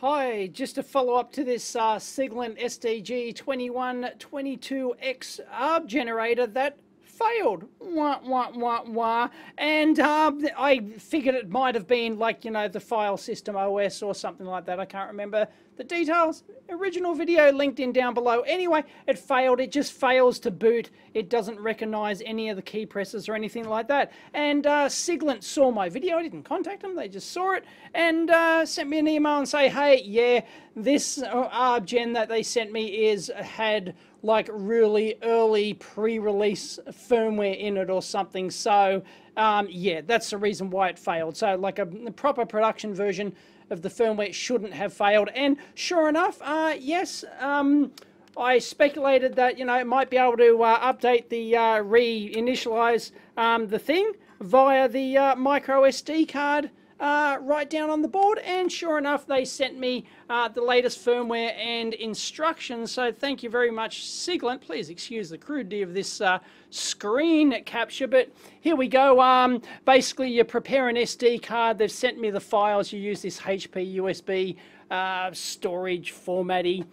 Hi, just a follow up to this uh, SDG 2122X ARB generator that failed. Wah, wah, wah, wah. And um, I figured it might have been like, you know, the file system OS or something like that. I can't remember the details. Original video linked in down below. Anyway, it failed. It just fails to boot. It doesn't recognize any of the key presses or anything like that. And uh, Siglent saw my video. I didn't contact them. They just saw it and uh, sent me an email and say, hey, yeah, this uh, ARB gen that they sent me is had like really early pre-release firmware in it or something. So um, yeah, that's the reason why it failed. So like a, a, proper production version of the firmware shouldn't have failed. And sure enough, uh, yes, um, I speculated that you know it might be able to uh, update the uh, re-initialize um, the thing via the uh, micro SD card uh, right down on the board. And sure enough they sent me uh, the latest firmware and instructions. So thank you very much Siglent. Please excuse the crudity of this uh, screen capture but here we go. Um, basically you prepare an SD card. They've sent me the files. You use this HP USB uh, storage formatty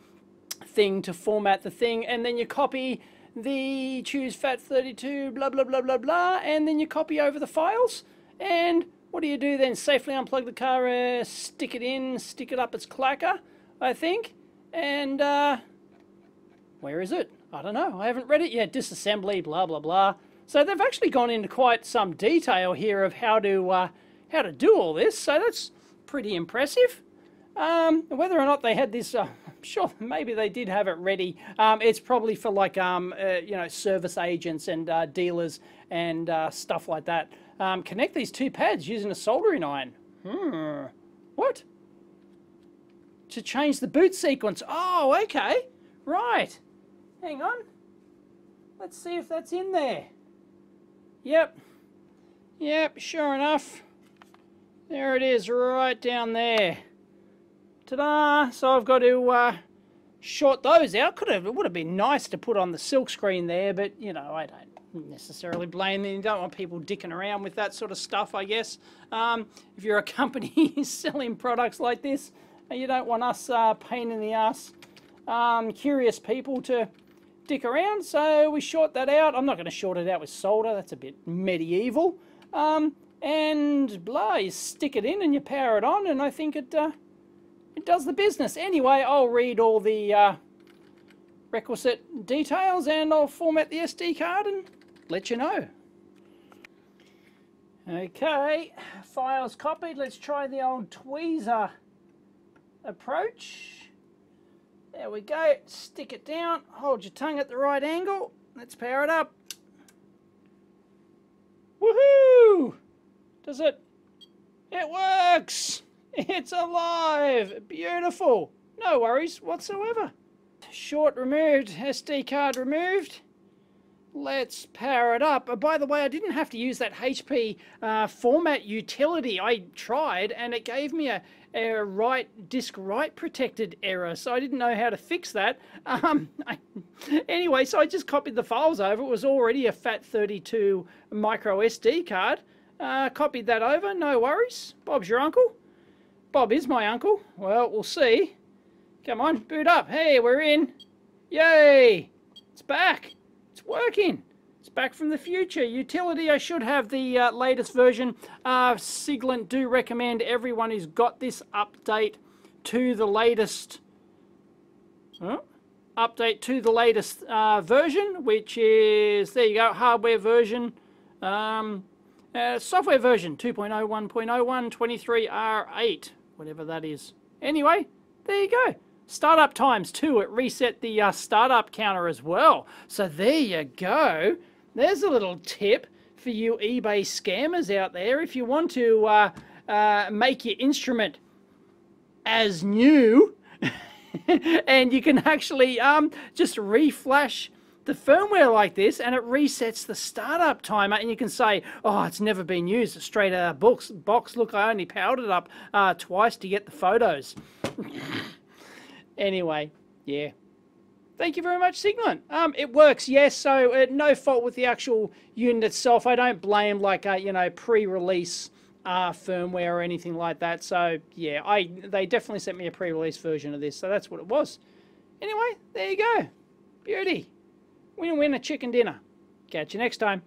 thing to format the thing. And then you copy the choose FAT32 blah blah blah blah blah. And then you copy over the files. And what do you do then? Safely unplug the car, uh, stick it in, stick it up its clacker, I think. And, uh, where is it? I don't know. I haven't read it yet. Disassembly, blah, blah, blah. So they've actually gone into quite some detail here of how to, uh, how to do all this. So that's pretty impressive. Um, whether or not they had this, uh, sure maybe they did have it ready. Um, it's probably for like, um, uh, you know, service agents and uh, dealers and uh, stuff like that. Um, connect these two pads using a soldering iron. Hmm. What? To change the boot sequence. Oh, okay. Right. Hang on. Let's see if that's in there. Yep. Yep, sure enough. There it is, right down there. Ta-da! So I've got to uh, short those out. Could have, it would have been nice to put on the silk screen there, but, you know, I don't necessarily blame them. You don't want people dicking around with that sort of stuff, I guess. Um, if you're a company selling products like this, you don't want us uh, pain in the ass, um, curious people to dick around. So we short that out. I'm not going to short it out with solder. That's a bit medieval. Um, and blah, you stick it in and you power it on, and I think it uh, it does the business. Anyway, I'll read all the uh, requisite details and I'll format the SD card and let you know. Okay, files copied. Let's try the old tweezer approach. There we go. Stick it down. Hold your tongue at the right angle. Let's power it up. Woohoo! Does it? It works! It's alive! Beautiful! No worries whatsoever. Short removed, SD card removed. Let's power it up. Uh, by the way, I didn't have to use that HP uh, format utility. I tried and it gave me a, a write disk write protected error, so I didn't know how to fix that. Um, I, anyway, so I just copied the files over. It was already a FAT32 micro SD card. Uh, copied that over, no worries. Bob's your uncle. Bob is my uncle. Well, we'll see. Come on, boot up. Hey, we're in. Yay! It's back working. It's back from the future. Utility, I should have the uh, latest version. Uh, Siglent do recommend everyone who's got this update to the latest... Huh? Update to the latest uh, version, which is, there you go, hardware version. Um, uh, software version 2.0, 1.01, 23R8, whatever that is. Anyway, there you go. Startup times too, it reset the uh, startup counter as well. So there you go. There's a little tip for you eBay scammers out there. If you want to uh, uh, make your instrument as new, and you can actually um, just reflash the firmware like this and it resets the startup timer and you can say oh it's never been used straight out of box box look I only powered it up uh, twice to get the photos Anyway, yeah. Thank you very much, Siglent. Um, it works, yes. So uh, no fault with the actual unit itself. I don't blame like a you know pre-release uh, firmware or anything like that. So yeah, I they definitely sent me a pre-release version of this, so that's what it was. Anyway, there you go, beauty. Win-win a chicken dinner. Catch you next time.